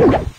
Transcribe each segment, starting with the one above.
you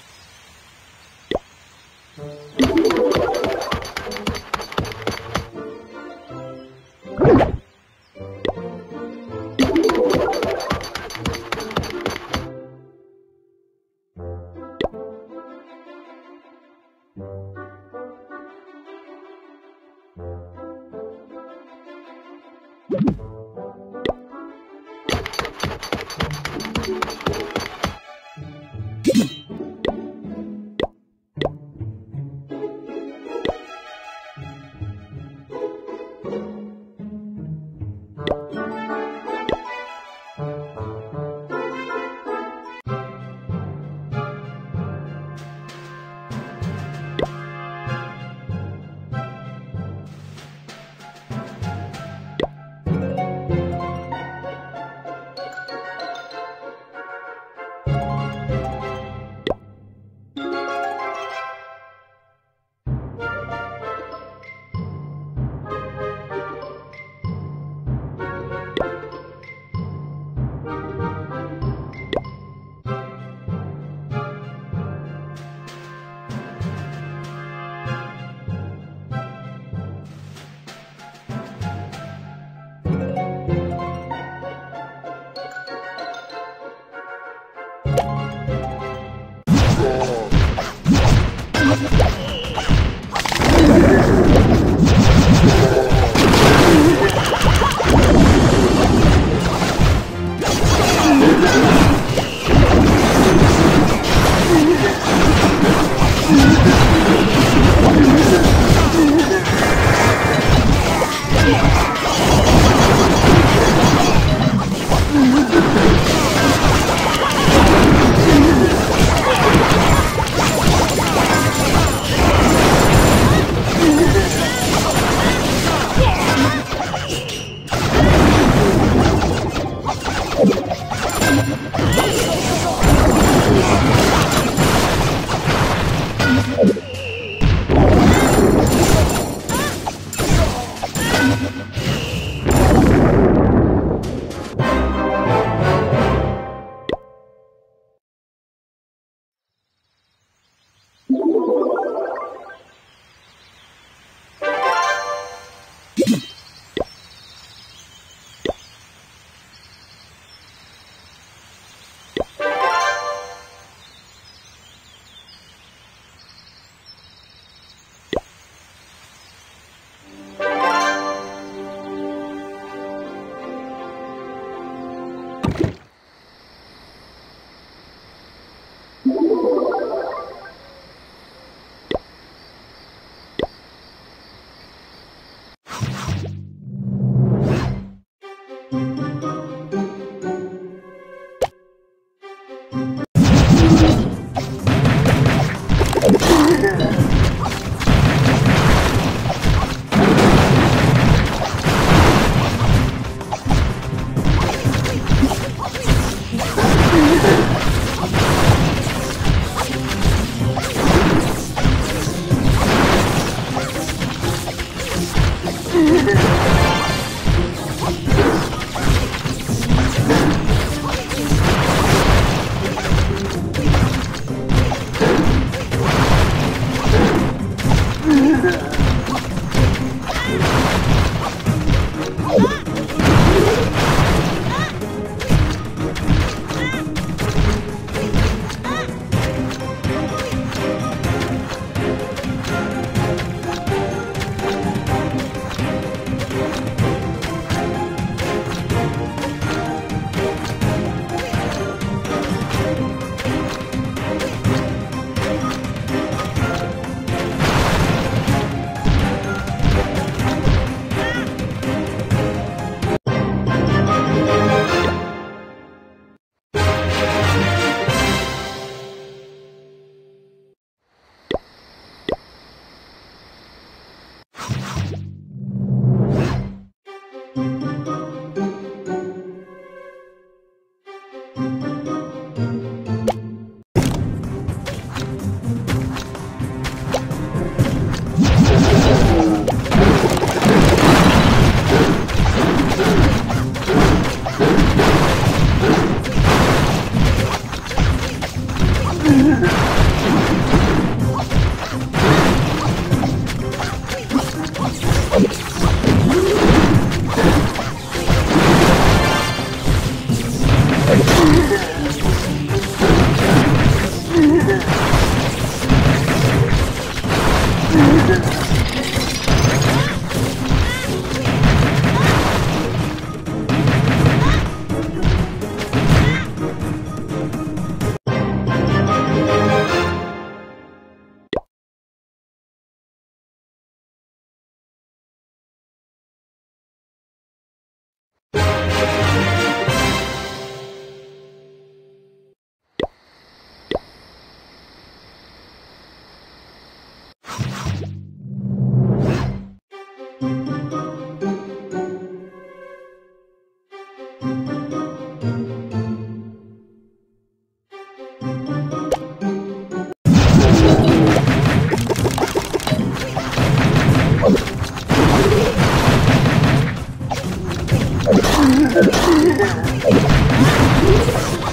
Let's go.